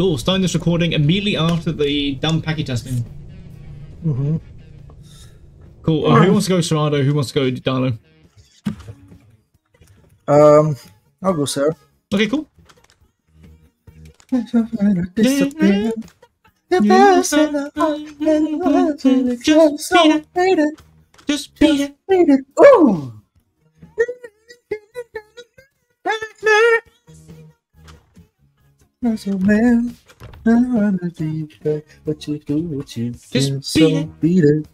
Cool. Starting this recording immediately after the dumb packy testing. Mm-hmm. Cool. Uh, who wants to go Cerato? Who wants to go Dano? Um, I'll go Sarah. Okay, cool. Disappear. Just beat it. Ooh. As a man, I wanna be back, but you do what you Just feel, beat so it. beat it.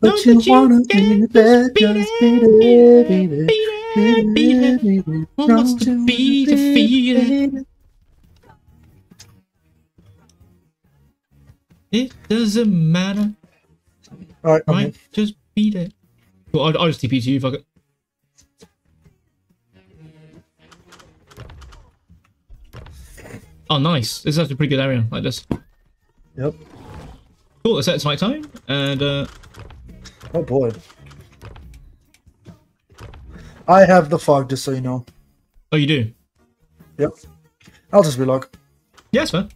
But you but you wanna be back, beat just it. beat it, beat it, Beat it, beat it. beat it. Wants to Don't be you defeated. it. Doesn't matter. Alright, I'm Right? in. Just beat it. Cool. I'll, I'll just TP to you. Fuck it. Oh, nice. This is actually a pretty good area like this. Yep. Cool. Let's set it my time. And, uh, Oh boy. I have the fog, just so you know. oh, you do? Yep. I'll just be like. Yes, man.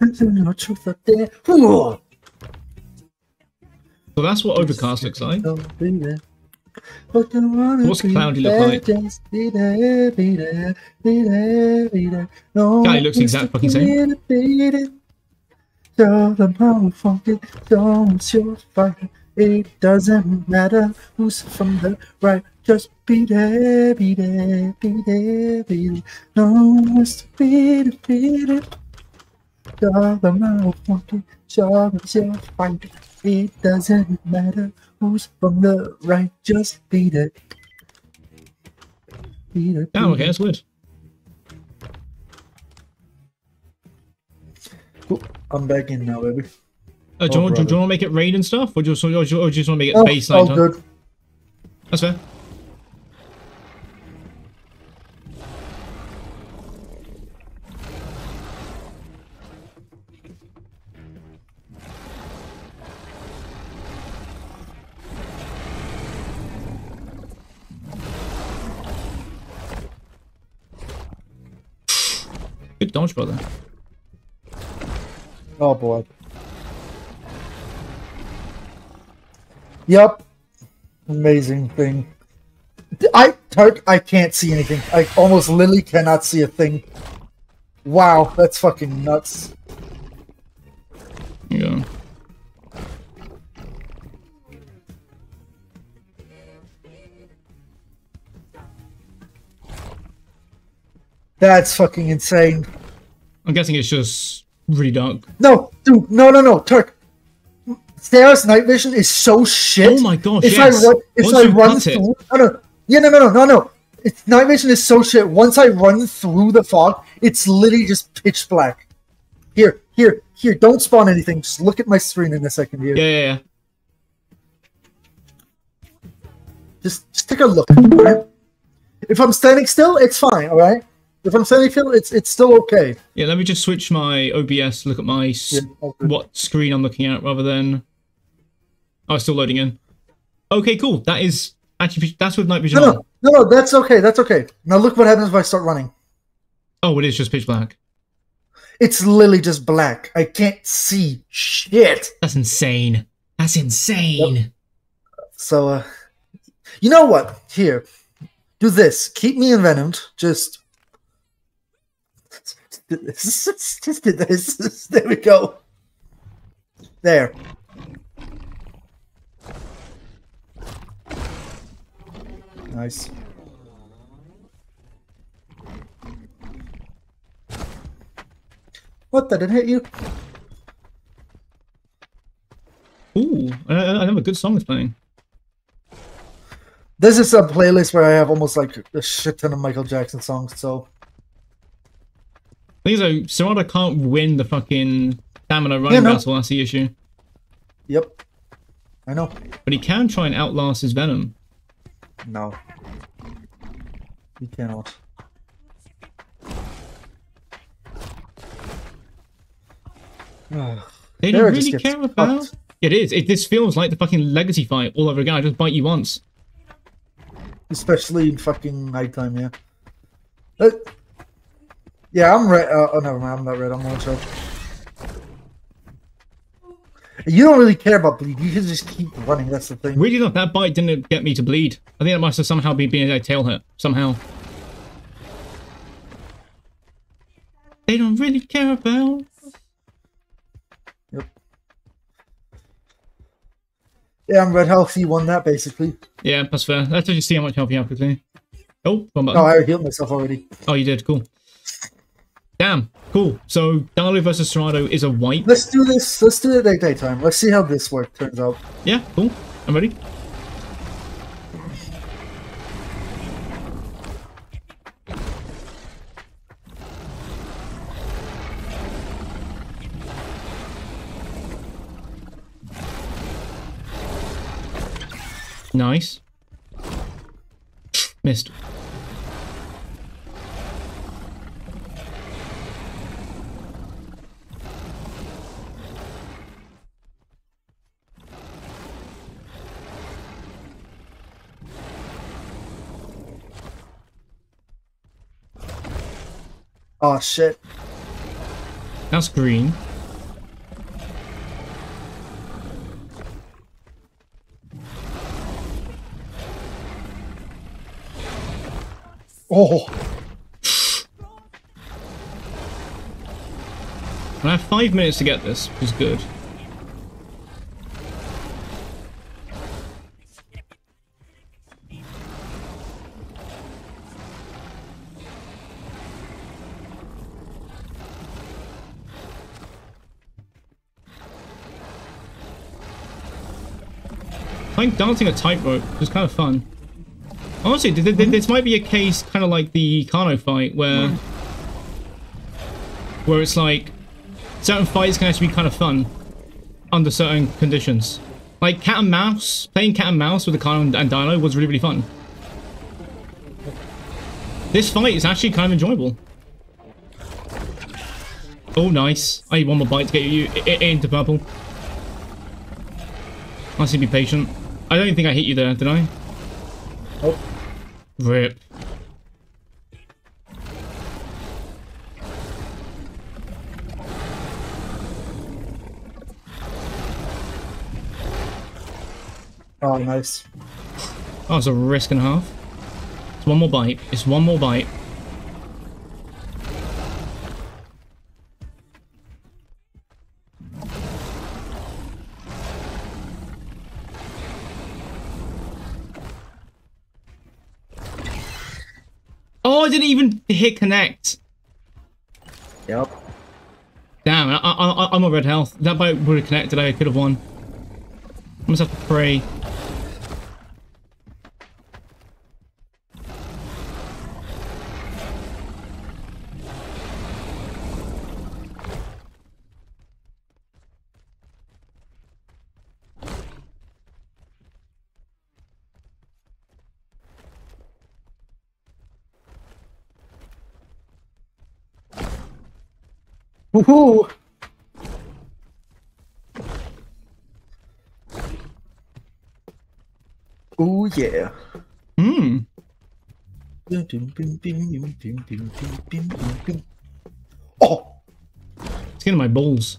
There's no truth out there. Ooh. So that's what Overcast looks like. Be there. But you wanna What's be Cloudy look like? Be there, be there, be there, be there. No Guy looks the fucking same. Be there. Show them how we funk it. Don't you fight it. It doesn't matter who's from the right. Just be there, be there, be there, be there. No to be defeated. Show them how we funk it. Show them you fight it. It doesn't matter who's from the right. Just be there. Be there. Oh, okay. That's weird. Cool. I'm back in now, baby. Uh, do, you Oh, want, do, do you want to make it rain and stuff? Or do you, just- or do you, or do you just want to make it Oh, base oh, night? good. That's fair. Good dodge, brother. Oh boy. Yep. Amazing thing. I I can't see anything. I almost literally cannot see a thing. Wow, that's fucking nuts. Yeah. That's fucking insane. I'm guessing it's just really dark. No, dude, no, no, no, Turk. Sarah's night vision is so shit. Oh my gosh, If yes. I run, if Once I run through, no, no, yeah, no, no, no, no, no. It's night vision is so shit. Once I run through the fog, it's literally just pitch black. Here, here, here. Don't spawn anything. Just look at my screen in a second here. Yeah, yeah, yeah. Just, just take a look. Right? If I'm standing still, it's fine. All right. If I'm standing still, it's it's still okay. Yeah, let me just switch my OBS, look at my Yeah, what screen I'm looking at rather than. Oh, still loading in. Okay, cool. That is actually that's with night vision No, on. no, no, no. That's okay. That's okay. Now look what happens if I start running. Oh, it is just pitch black. It's literally just black. I can't see shit. That's insane. That's insane. So, uh, you know what? Here, do this. Keep me envenomed. Just, just do this. Just do this. There we go. There. Nice. What? That didn't hit you? Ooh, I, I have a good song playing. This is a playlist where I have almost like a shit ton of Michael Jackson songs. So Thing is, though, Cerato can't win the fucking stamina running no. battle. That's the issue. Yep. I know. But he can try and outlast his venom. No. he cannot. They don't really care about. fucked. It is. It this feels like the fucking legacy fight all over again. I just bite you once. Especially in fucking nighttime, yeah. Yeah, I'm red. Uh, oh, never mind. I'm not red. I'm one shot. You don't really care about bleed. You can just keep running. That's the thing. Really not. That bite didn't get me to bleed. I think it must have somehow been being a tail hit. Somehow. They don't really care about. Yep. Yeah, I'm red health. You won that basically. Yeah, that's fair. Let's just see how much health you have quickly. Oh, one button. Oh, I healed myself already. Oh, you did. Cool. Damn. Cool. So, Dilo versus Cerato is a white. Let's do this. Let's do it at daytime. Let's see how this work turns out. Yeah, cool. I'm ready. Nice. Missed. Oh shit. That's green. Oh, I have five minutes to get this, which is good. Dancing a tightrope was kind of fun. Honestly, th th th this might be a case kind of like the Carno fight where where it's like certain fights can actually be kind of fun under certain conditions. Like cat and mouse, playing cat and mouse with the Carno and, and Dino was really really fun. This fight is actually kind of enjoyable. Oh, nice. I need one more bite to get you into purple. I to be patient. I don't think I hit you there, did I? Oh. Rip. oh, nice. Oh, that was a risk and a half. It's one more bite. It's one more bite. I didn't even hit connect. Yep. Damn, I, I, I'm a red health. That bite would have connected. I could have won. I must have to pray. Woohoo! Ooh yeah. Hmm. Oh, It's getting my balls.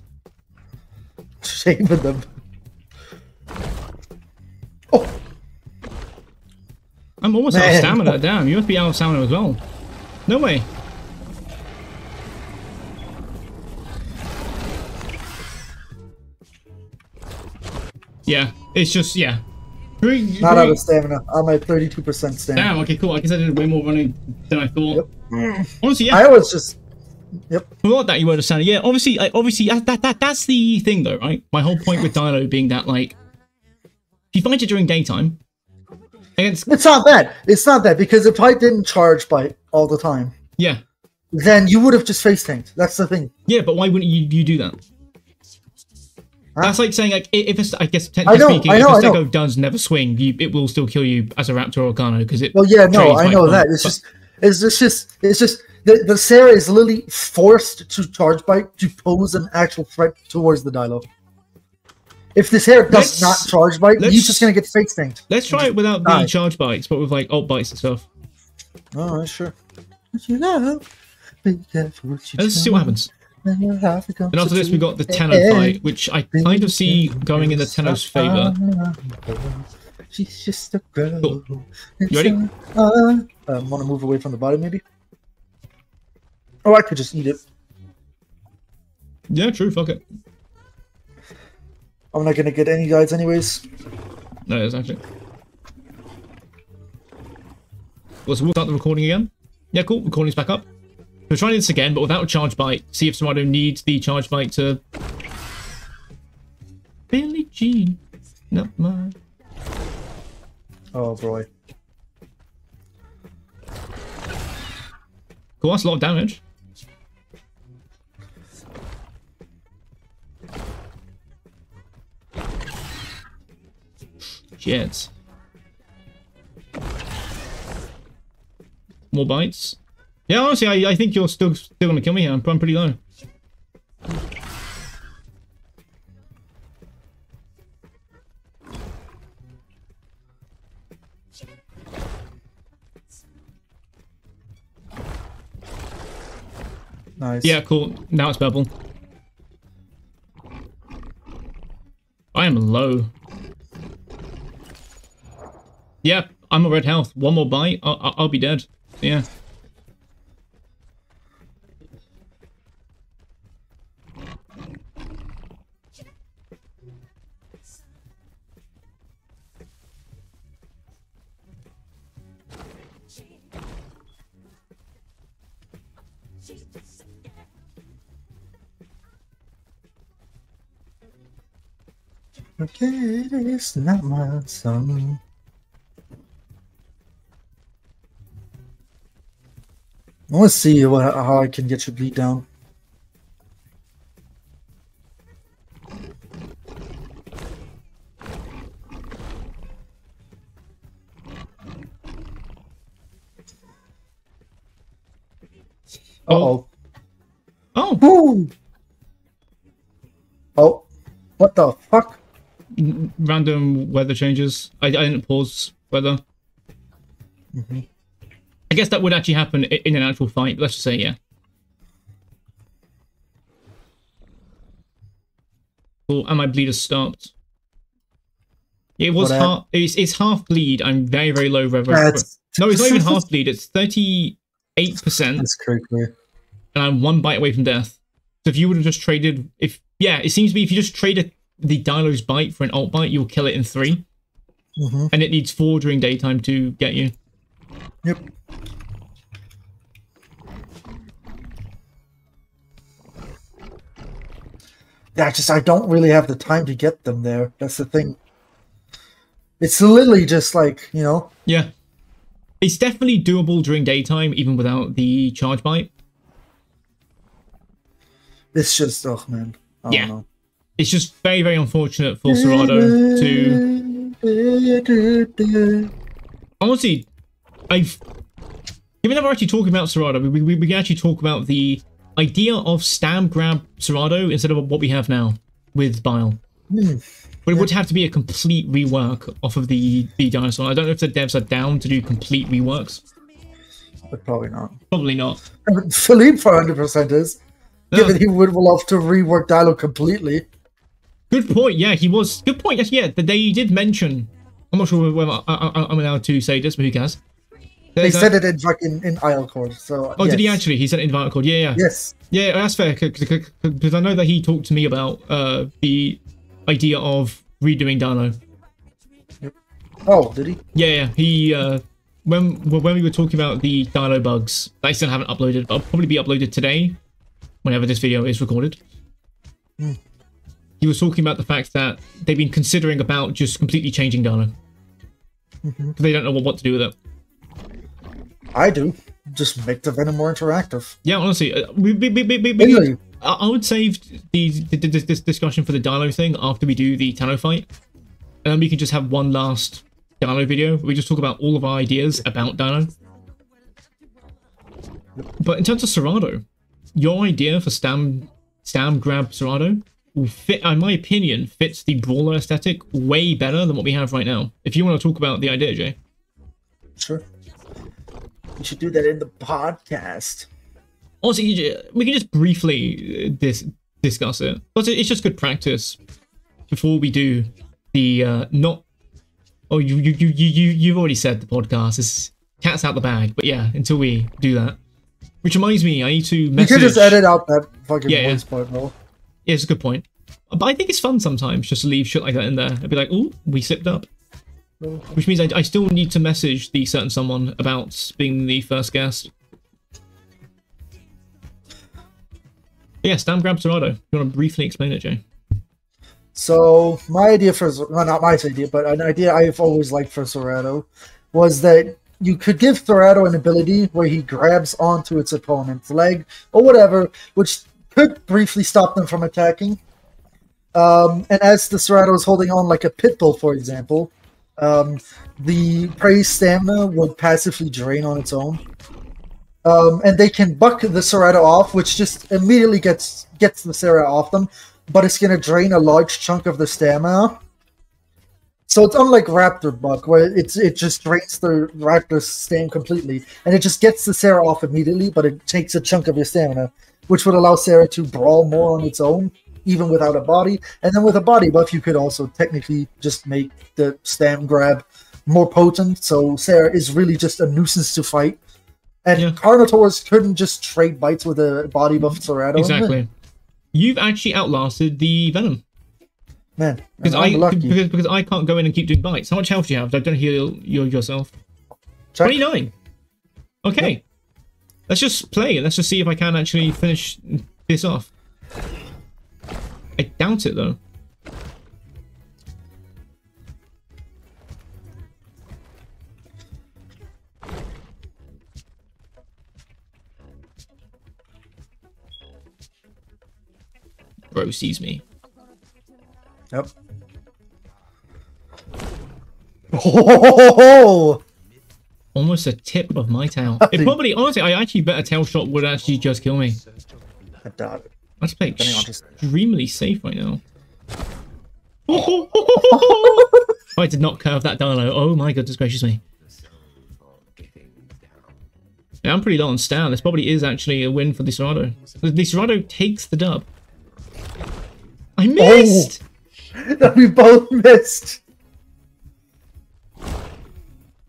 shaving them. Oh, I'm almost out of stamina. Damn, you must be out of stamina as well. No way. Yeah, it's just yeah. Not out of stamina. I'm at 32% stamina. Damn. Okay, cool. I guess I did way more running than I thought. Honestly, yeah. I was just. Yep. Forgot that you were the standard. Yeah, obviously, like, obviously, that, that that that's the thing, though, right? My whole point with Dino being that, like, if you fight it during daytime, against It's not that. It's not that because if I didn't charge bite all the time, yeah, then you would have just face tanked. That's the thing. yeah, but why wouldn't you you do that? That's like saying, like, if it's, I guess, technically know, speaking, I know, if a. Stego does never swing, you, it will still kill you as a Raptor or Gano because it. Well, yeah, no, I know point, that. It's but- just, it's just, just, it's just the the Sarah is literally forced to charge bite to pose an actual threat towards the Dilo. If this hair Let's- does not charge bite, he's just gonna get face tanked. Let's try it without the Die. charge bites, but with like alt bites and stuff. Oh, sure. But you know, Be careful what you Let's see what happens. And And after this, we got the Tenno fight, which I kind of see going in the Tenno's favor. She's just a girl. Cool. You ready? Uh, um, want to move away from the body, maybe? Or I could just eat it. Yeah, true. Fuck it. I'm not gonna get any guides anyways. No, exactly. Well, so we'll start the recording again. Yeah, cool. Recording's back up. We're trying this again, but without a charge bite. See if Cerato needs the charge bite to. Billie Jean, not mine. Oh boy. Cool, that's a lot of damage. Shit. More bites. Yeah, honestly, I, I think you're still still gonna kill me here. I'm, I'm pretty low. Nice. Yeah, cool. Now it's purple. I am low. Yep, I'm a red health. One more bite, I'll- I'll be dead. Yeah. Okay, it's not my song. I want to see what how I can get your bleed down. Uh oh. Oh! Oh, what the fuck? Random weather changes. I, I didn't pause weather. Mhm. I guess that would actually happen in an actual fight. Let's just say, yeah. Cool, and my bleed has stopped. It was What half. It's, it's half bleed. I'm very very low rev. That's No, it's not even half bleed. It's thirty eight percent, that's creepy. and I'm one bite away from death. So if you would have just traded, if yeah, it seems to be if you just traded the Dilo's bite for an alt bite, you'll kill it in three, hmm and it needs four during daytime to get you. Yep. Yeah, just I don't really have the time to get them there. That's the thing. It's literally just like you know. Yeah. It's definitely doable during daytime, even without the charge bite. It's just oh man. I Yeah. don't It's just very, very unfortunate for Cerato to. Honestly, I've. Given that we're actually talking about Cerato, we, we, we can actually talk about the idea of stab grab Cerato instead of what we have now with Bile. But it would have to be a complete rework off of the, the dinosaur. I don't know if the devs are down to do complete reworks. But probably not. Probably not. Philippe for hundred percent is. No. Given he would love to rework dialogue completely. Good point. Yeah, he was. Good point. Yes, yeah. They did mention. I'm not sure whether I, I, I'm allowed to say this, but who cares? They a- said it in fucking in Court. So Oh, did he actually? He sent an invite code. Yeah, yeah, Yes. yeah. That's fair because I know that he talked to me about uh, the idea of redoing Dino. Oh, did he? Yeah, yeah. He uh, when when we were talking about the Dino bugs, I still haven't uploaded. But I'll probably be uploaded today, whenever this video is recorded. Hmm. He was talking about the fact that they've been considering about just completely changing Dino. Mhm. 'Cause They don't know what, what to do with it. I do. Just make the Venom more interactive. Yeah, honestly, uh, we, we, we? I, I would save the, the, the this discussion for the Dino thing after we do the Tenno fight, and then we can just have one last Dino video. Where we just talk about all of our ideas about Dino. But in terms of Cerato, your idea for Stam Stam Grab Cerato fit, in my opinion, fits the brawler aesthetic way better than what we have right now. If you want to talk about the idea, Jay. Sure. We should do that in the podcast. Also, we can just briefly uh, dis- discuss it. But it's just good practice before we do the uh, not. Oh, you you you you you you've already said the podcast is cat's out the bag. But yeah, until we do that, which reminds me, I need to Message... You could just edit out that fucking Yeah, yeah. part, bro. Yeah, it's a good point. But I think it's fun sometimes just to leave shit like that in there. I'd be like, "Ooh, we slipped up," which means I, I still need to message the certain someone about being the first guest. But yeah, Stam grab Cerato. You want to briefly explain it, Jay? So my idea for well, not my idea, but an idea I've always liked for Cerato was that you could give Cerato an ability where he grabs onto its opponent's leg or whatever, which could briefly stop them from attacking. Um, and as the Cerato is holding on like a pit bull, for example, um, the prey's stamina would passively drain on its own. Um, and they can buck the Cerato off, which just immediately gets gets the Serra off them, but it's going to drain a large chunk of the stamina. So it's unlike Raptor Buck, where it's it just drains the Raptor's stamina completely, and it just gets the Sarah off immediately, but it takes a chunk of your stamina, which would allow Sarah to brawl more on its own, even without a body. And then with a body buff, you could also technically just make the stam grab more potent, so Sarah is really just a nuisance to fight. And Yeah. Carnotaurs couldn't just trade bites with a body buff Cerato. Exactly. You've actually outlasted the Venom Man, because I because, because I can't go in and keep doing bites. How much health do you have? I don't heal you yourself. Check. Twenty nine. Okay. Let's just play. Let's just see if I can actually finish this off. I doubt it though. Bro sees me. Yep. Oh, Almost a tip of my tail. It probably, honestly, I actually bet a tail shot would actually just kill me. I doubt it. I just play extremely safe right now. oh, I did not curve that Dilo. Oh my goodness gracious me. Yeah, I'm pretty low on style. This probably is actually a win for the Cerato. The the takes the dub. I oh! missed! that we both missed.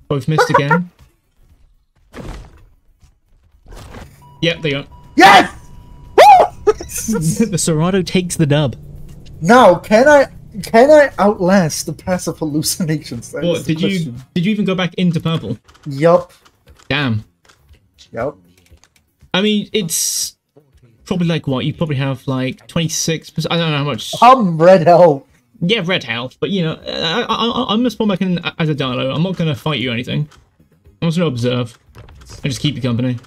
Both missed again. Yep, they are. Yes. The Cerato takes the dub. now, can I can I outlast the passive hallucinations? That What is the did you question. did you even go back into purple? Yup. Damn. Yup. I mean, it's probably like what you probably have like twenty six percent. I don't know how much. I'm red hell. Yeah, red health, but you know, I, I, I, I'm gonna spawn back in uh, as a Dilo. I'm not gonna fight you or anything. I'm just gonna observe and just keep you company.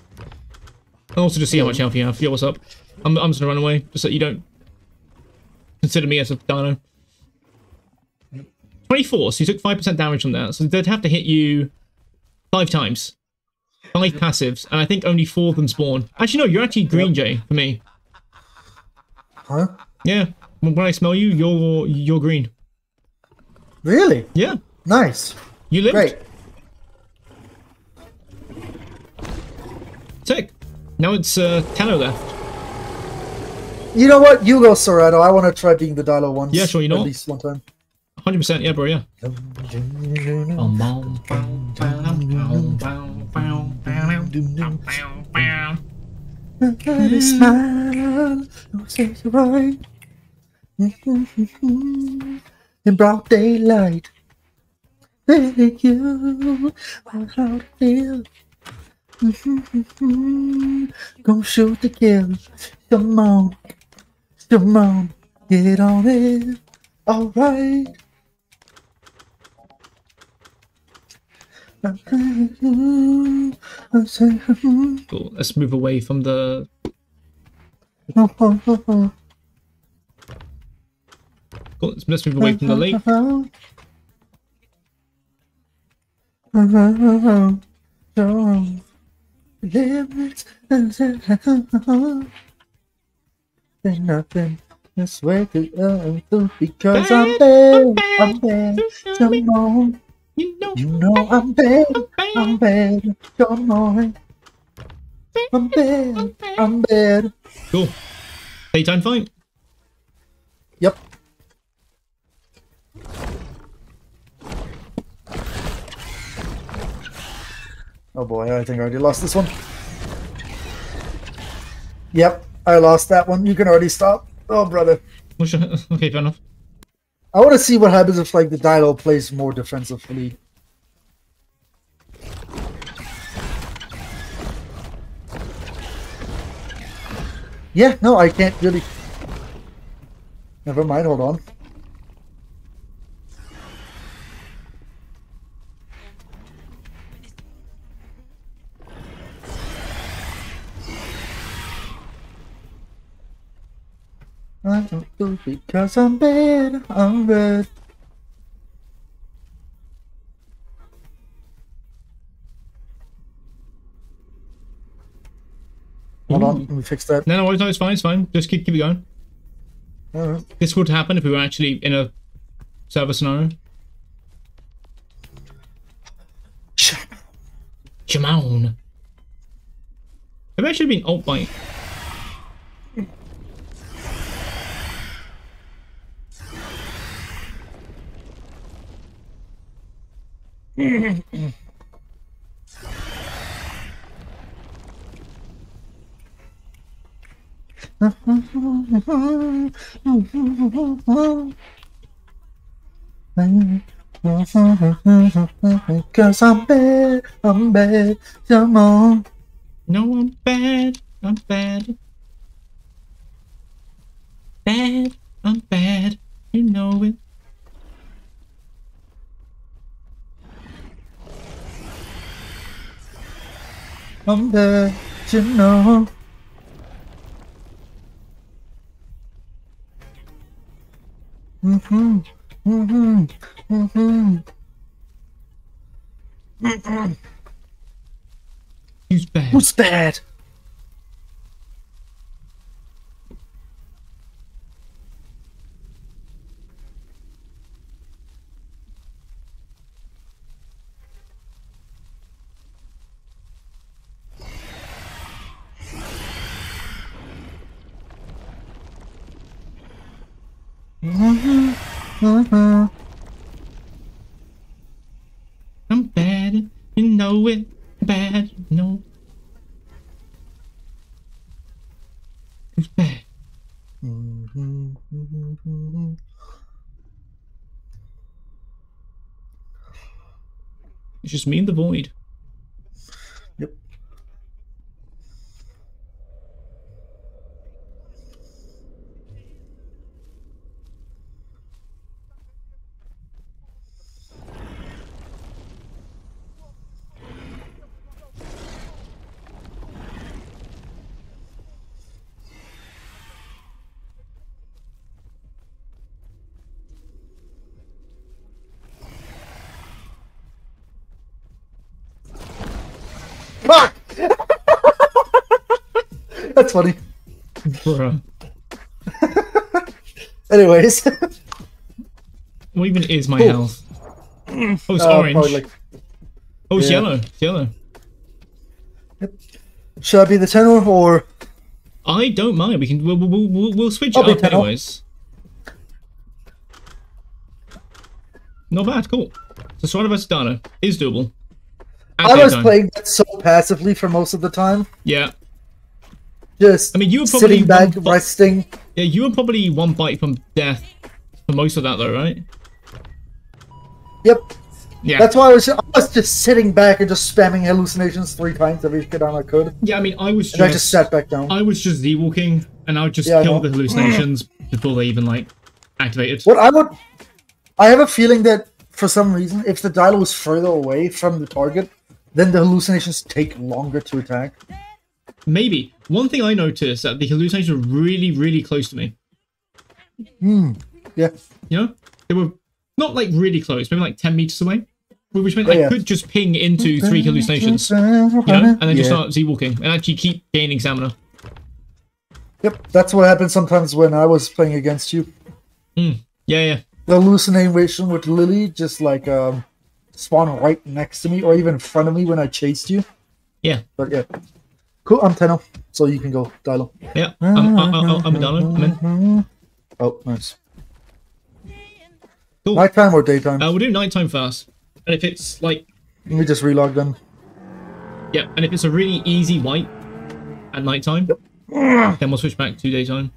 And also just see how much health you have. Yo, what's up? I'm, I'm just gonna run away just so you don't consider me as a Dino. 24, so you took 5% damage from that. So they'd have to hit you five times. Five passives, and I think only four of them spawn. Actually, no, you're actually Green Jay for me. Huh? Yeah, when when I smell you, you're you're green. Really? Yeah, Nice. you lived. Great. Sick. Now it's uh, Tenno left. You know what? You go, Cerato. I want to try being the Dilo once. Yeah, sure, you know At what? least one time. 100%, yeah, bro, yeah. Let it smile, don't say you're right. In broad daylight, letting you how to feel. Mm-hmm. Gonna shoot the kill. Come on, come on, get on it. Alright. Cool. Let's move away from the. Cool. Let's, let's move away from the lake. Limits There's nothing that's way to go through because I'm bad, I'm bad, come on. You know, You know I'm bad, I'm bad, come on. I'm bad. I'm bad. Cool. Playtime fight. Yep. Oh boy, I think I already lost this one. Yep, I lost that one. You can already stop. Oh, brother. Okay, fair enough. I want to see what happens if like the Dilo plays more defensively. Yeah, no, I can't really. Never mind, hold on. Because I'm bad, I'm bad. Hold on, let me fix that. No, no, no, it's fine, it's fine. Just keep, keep it going. Alright. This would happen if we were actually in a server scenario. Jamon. Maybe I have been alt bite. Cause I'm bad, I'm bad, come on. No, I'm bad. I'm bad. Bad. I'm bad. You know it. I'm bad, you know. Mm-hmm, mm-hmm, mm-hmm. Who's bad? Who's bad? Mm-hmm, mm-hmm. I'm bad. You know it. Bad. No. Who's bad? Mhm, mhm, mhm. It's just me and the void. Yep. Funny. Bruh. Anyways, What even is my Cool. health? Oh, it's uh, orange. like, oh, it's yeah. yellow. It's yellow. should I be the tenor or I don't mind. We can. We'll, we'll, we'll, we'll switch I'll it up anyways. Not bad. Cool. So Strider vs Dano is doable. I was time. playing that so passively for most of the time, Yeah. Just I mean, you were probably sitting back, resting. Yeah, you were probably one bite from death for most of that, though, right? Yep, Yeah. that's why I was I was just sitting back and just spamming hallucinations three times every time I could, yeah. I mean, I was just. I just sat back down. I was just Z walking, and I would just Yeah, kill the hallucinations before they even like activated. What I would, I have a feeling that for some reason, if the dial was further away from the target, then the hallucinations take longer to attack. Maybe one thing I noticed that the hallucinations were really, really close to me. Hmm. Yeah. You know, they were not like really close, maybe like ten meters away, which meant Oh, I yeah. could just ping into three hallucinations, you know, and then just Yeah. start Z walking and actually keep gaining stamina. Yep, that's what happened sometimes when I was playing against you. Yeah, yeah. The hallucination with Lily just like um spawn right next to me or even in front of me when I chased you. Yeah. But yeah. Cool, I'm 10 so you can go, Dilo. Yeah, I'm, I'm, I'm, I'm a Dino. I'm in. Oh, nice. Cool. Nighttime or daytime? Uh, we'll do nighttime first. And if it's like, Let me just relog then. yeah, and if it's a really easy wipe at nighttime, then we'll switch back to daytime.